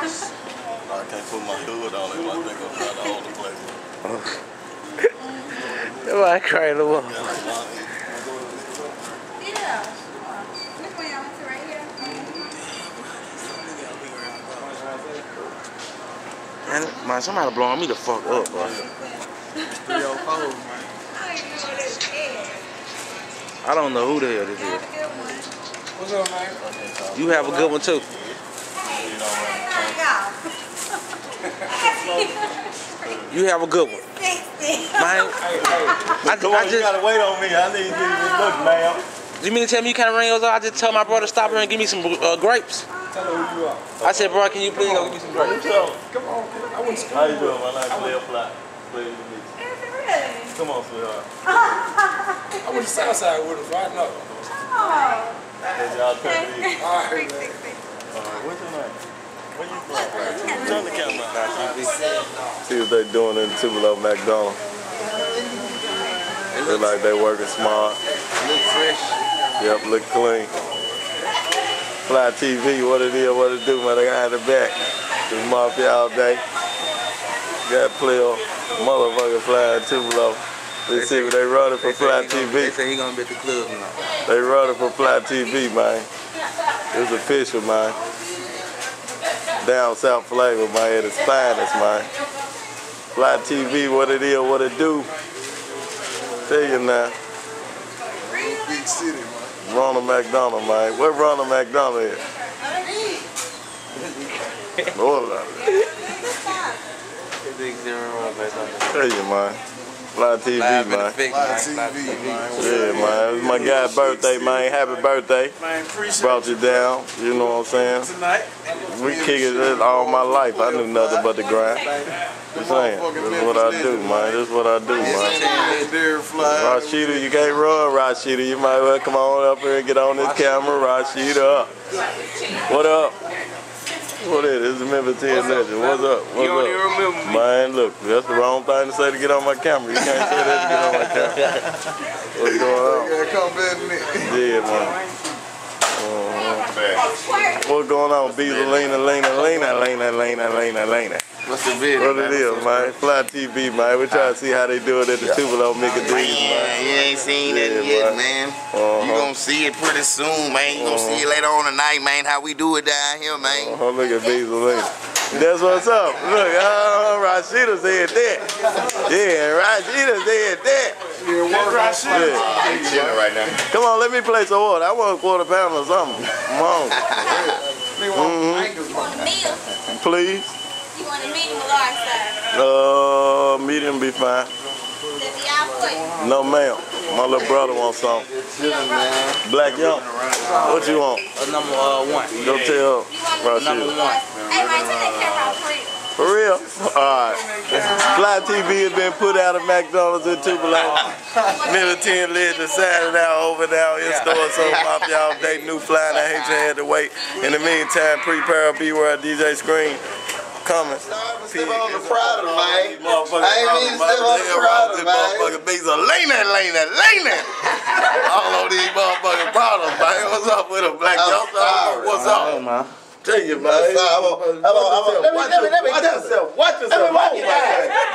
put my hood on it. I think I'm trying to hold the place. That's why I cried a little. Yeah. Which one y'all went to right here? Man, man, somebody blowing me the fuck up, bro. I don't know what this is. I don't know who the hell this Have is. a good one. What's up, man? You have a good one too. Hey, knock off. You have a good one. Sixty. Man, Hey, hey. I, Come I on, you just, gotta wait on me. I need you to look, ma'am. Do you mean to tell me you can't ring those up? I just tell my brother stop here and give me some uh, grapes. Tell her who you are. I said, bro, can you please go give me some grapes? Come on, kid. I wouldn't How you doing? My name's Lil Fly. Pleasure to meet you. Is it really? Come on, sweetheart. I went to Southside with us, right? No. Oh. Hey, y'all come Okay. in. All right, man. Sixty. Alright, what's your name? Where you from? Turn the camera on. See what they doing in Tupelo McDonald's. Look like they working smart. Look fresh. Yep, look clean. Fly TV, what it is, what it do, man. I got the back. This mafia all day. Got play on motherfucking Fly Tupelo. Let's see what they running for Fly They TV. say he gonna be at the club tonight. They running for Fly TV, man. It's official, man. Down South flavor, man. At its finest, man. Fly TV, what it is, what it do. Tell you now. Big city, man. Ronald McDonald, man. Where Ronald McDonald is? Lord, tell you, man. Fly TV, Live man. effect, Live. TV, Live man. TV. What's Yeah, man. It's my guy's birthday, man. Happy birthday. Man, appreciate Brought you down. You know what I'm saying? tonight. We kick it all my life. I knew nothing but the grind. Just saying. This is what I do, man. This is what I do, man. Rashida, you can't run, Rashida. You might well come on up here and get on this camera. Rashida. What up? What is it? This is Memphis 10 Legend. What's up? What's You don't up? even remember me. Man, look, that's the wrong thing to say to get on my camera. You can't say that to get on my camera. What's going on? Yeah, come back in there. Yeah, man. Uh-huh. What's going on? Beezer, Lena, Lena, Lena, Lena, Lena, Lena, Lena. What's the video? What it is, man? Fly TV, man. We try to see how they do it at the Tupelo Mickey D's, Man, man. you ain't seen that Yeah, yet, man. man. Uh-huh. You gonna see it pretty soon, man. You gonna see it later on tonight, man. How we do it down here, man. Oh, look at Beezer, Lena. That's what's up. Look, uh, Rashida said that. Yeah, Rashida said that. Yeah, work Rashida. Yeah. They chilling right now. Come on, let me play some water. I want a quarter pound or something. Come on, Nigga want ankles, man. Meal. please. You want a medium or large size? Uh, medium be fine. Let me out for you. No, ma'am. My little brother wants some. Black young. What you want? Uh, number uh, one. Go tell You want a Number Rashida. one. Hey, man, turn that camera off for real. For real? All right. Fly TV has been put out of McDonald's in Tupelo. Middle 10 Legend, Saturday out over now in store. So pop y'all day, new flying. I hate you had to wait. In the meantime, prepare, beware, DJ Screen coming. Step on the product, man. Motherfucker, I ain't mean to step on the product, man. Motherfucker, bees are leaning, leaning, leaning. All of these motherfucking problems, man. What's up with them, Black I'm Youngster? sorry, What's up? man. Tell you, man. I'm let me- Watch let me- let me- watch yourself. Watch yourself. Let me watch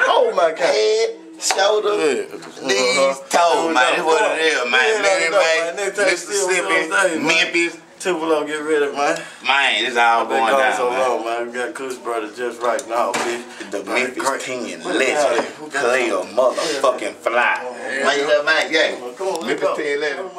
Hold my out. cat. Hold my. Head, shoulder, Uh-huh. knees, toes, man. That's what it is, Yeah, man. let Man, me know, man. man. Next time you see 'em, you know what I'm Mississippi. Memphis. Tupelo, get ready, man. Man, this is all I've been going gone down, so man. long, man. We got Kush Brothers just right now, bitch. The Man, Memphis great. 10 Who got legend, it? Who got Clay it? motherfucking fly. Man, you love yeah. On, let's Memphis. 10 legend.